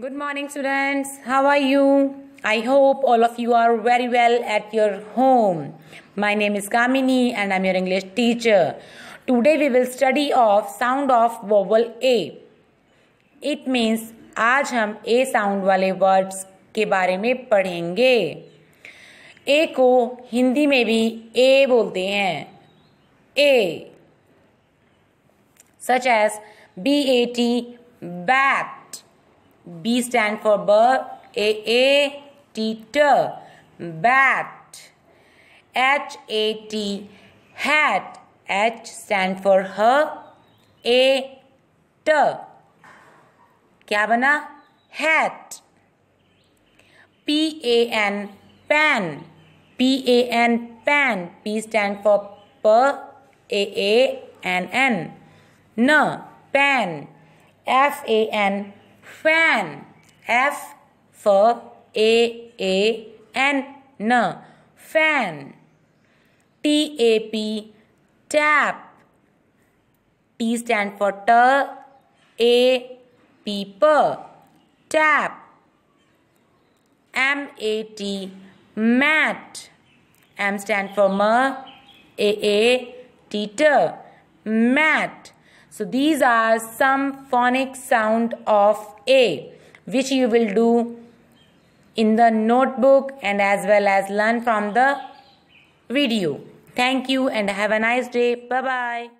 Good morning students how are you I hope all of you are very well at your home my name is Kamini and I am your English teacher today we will study of sound of vowel A it means आज हम ए sound वाले words के बारे में पढ़ेंगे. ए को हिंदी में भी ए बोलते हैं. A such as B A T back B stand for bird, A A T T, bat. H A T, hat. H stand for her, A T. क्या बना hat. P A N, pan. P A N, pan. P stand for P, A A N N. N, pan. F A N, fan. F for A A N, N, fan. T A P, tap. T stand for T, A, paper, tap. M A T, mat. M stand for M, A A, teeter, mat. So these are some phonic sound of A which you will do in the notebook and as well as learn from the video. Thank you and have a nice day. Bye bye.